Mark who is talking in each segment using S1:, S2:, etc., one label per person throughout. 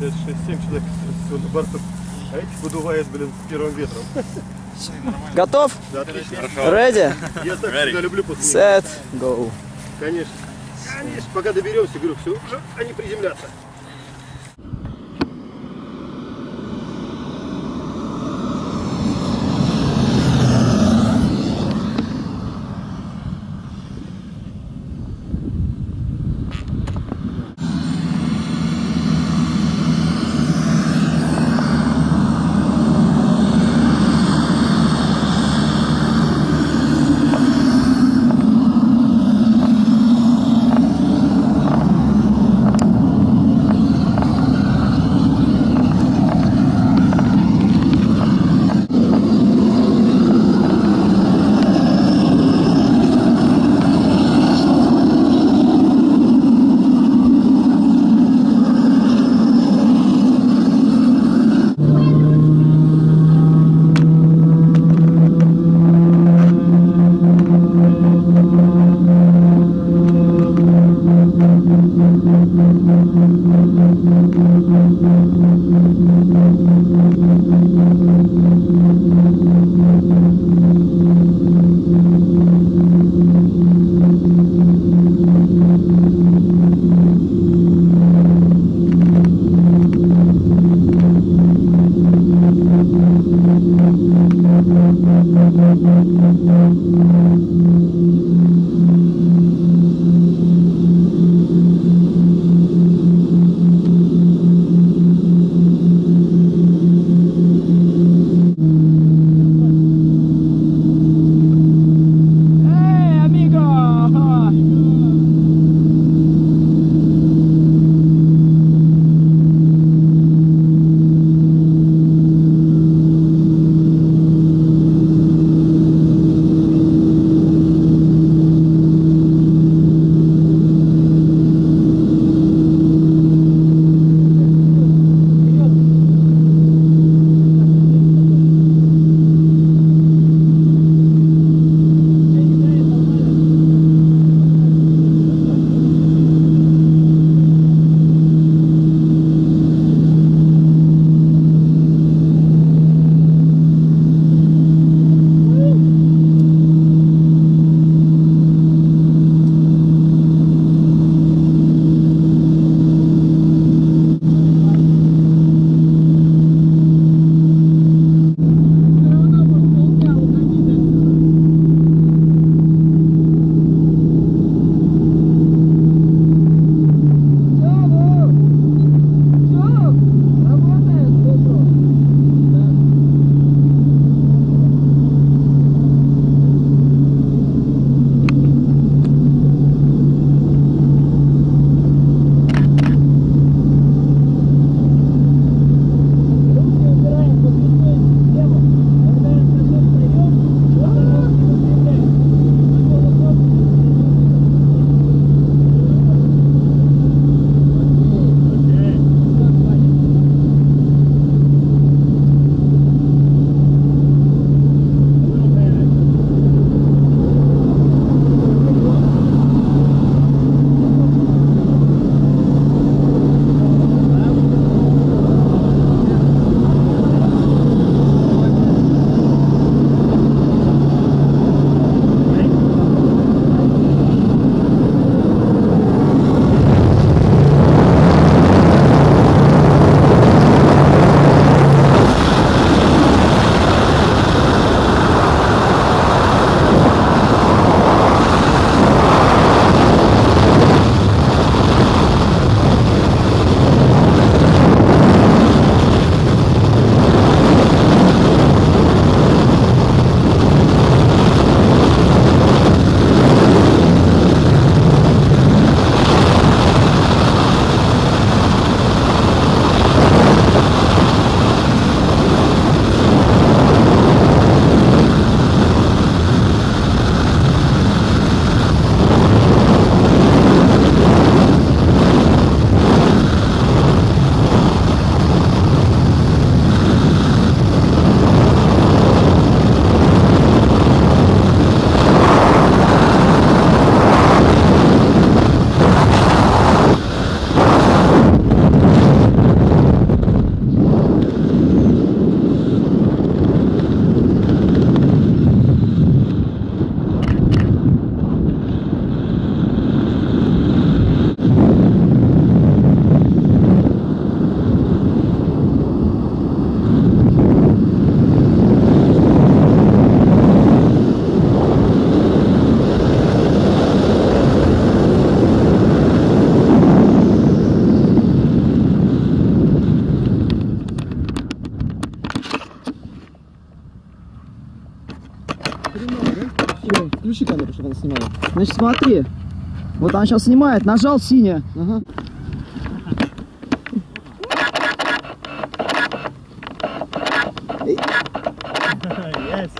S1: 5, 6, 7 человек всего на борту. А этих выдувает, блин, первым ветром.
S2: Готов?
S1: Да, отлично.
S2: Ready?
S1: Я так всегда люблю после
S2: Set, go.
S1: Конечно. Конечно. Пока доберемся, говорю, все, уже они приземлятся.
S2: Включи камеру, чтобы она снимала. Значит, смотри. Вот она сейчас снимает. Нажал синяя. Ага.
S1: Yes.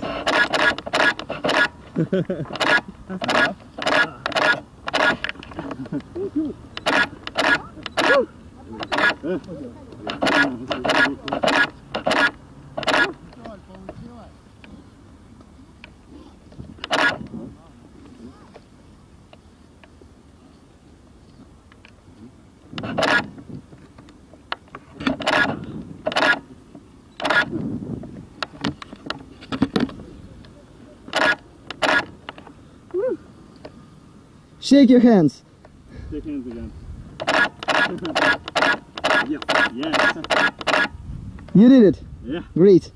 S2: Shake your hands.
S1: Shake hands again. yes. Yes.
S2: You did it.
S1: Yeah.
S2: Great.